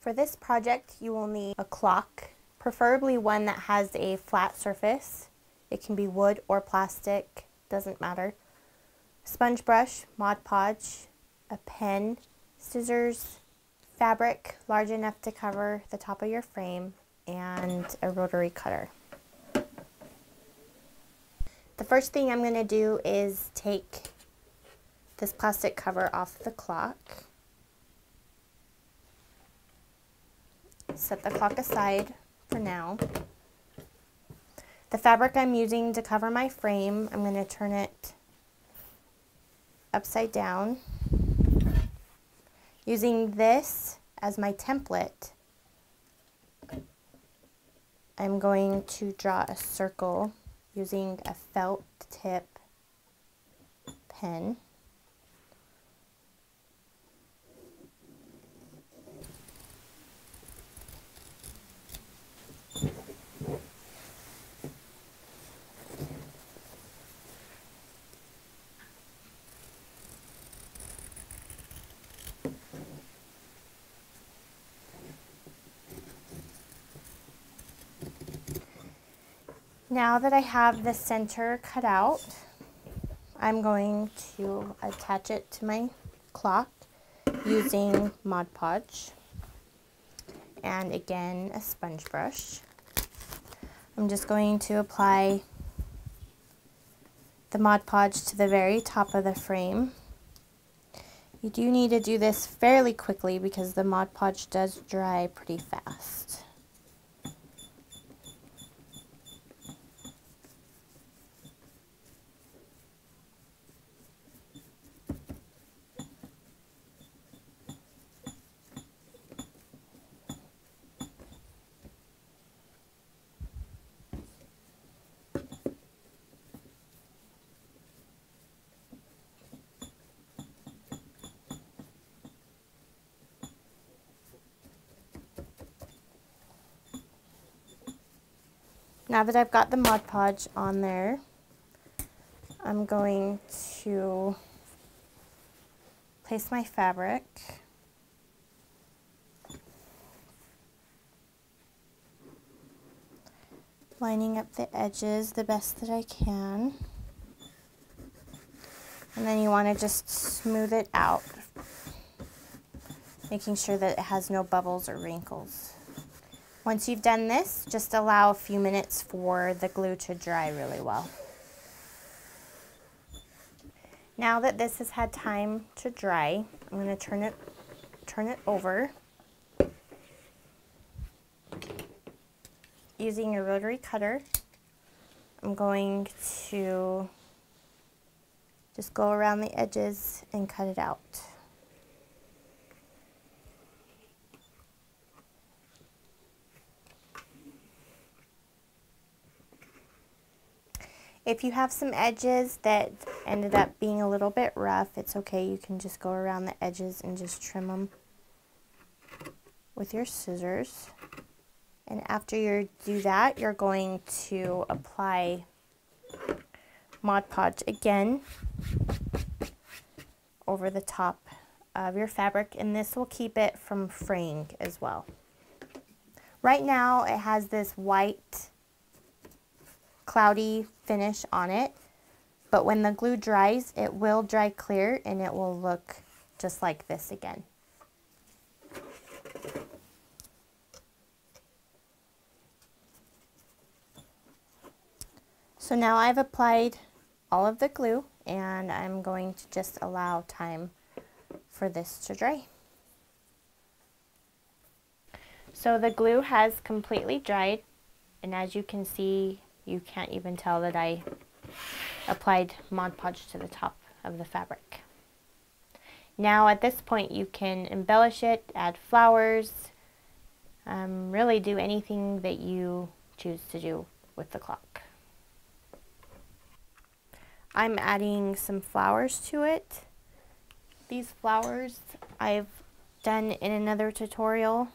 For this project, you will need a clock, preferably one that has a flat surface. It can be wood or plastic, doesn't matter. Sponge brush, Mod Podge, a pen, scissors, fabric large enough to cover the top of your frame, and a rotary cutter. The first thing I'm going to do is take this plastic cover off the clock. Set the clock aside for now. The fabric I'm using to cover my frame, I'm going to turn it upside down. Using this as my template, I'm going to draw a circle using a felt tip pen. Now that I have the center cut out, I'm going to attach it to my clock using Mod Podge and again a sponge brush. I'm just going to apply the Mod Podge to the very top of the frame. You do need to do this fairly quickly because the Mod Podge does dry pretty fast. Now that I've got the Mod Podge on there, I'm going to place my fabric. Lining up the edges the best that I can. And then you want to just smooth it out, making sure that it has no bubbles or wrinkles. Once you've done this, just allow a few minutes for the glue to dry really well. Now that this has had time to dry, I'm going to turn it, turn it over using a rotary cutter. I'm going to just go around the edges and cut it out. If you have some edges that ended up being a little bit rough, it's okay. You can just go around the edges and just trim them with your scissors. And after you do that, you're going to apply Mod Podge again over the top of your fabric and this will keep it from fraying as well. Right now it has this white cloudy finish on it. But when the glue dries, it will dry clear and it will look just like this again. So now I've applied all of the glue and I'm going to just allow time for this to dry. So the glue has completely dried and as you can see you can't even tell that I applied Mod Podge to the top of the fabric. Now at this point you can embellish it, add flowers, um, really do anything that you choose to do with the clock. I'm adding some flowers to it. These flowers I've done in another tutorial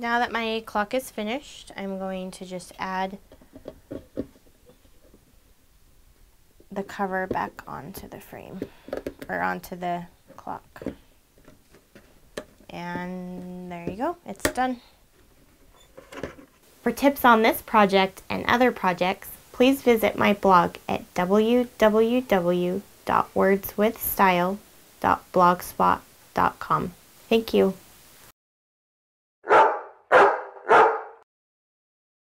Now that my clock is finished, I'm going to just add the cover back onto the frame or onto the clock. And there you go, it's done. For tips on this project and other projects, please visit my blog at www.wordswithstyle.blogspot.com. Thank you.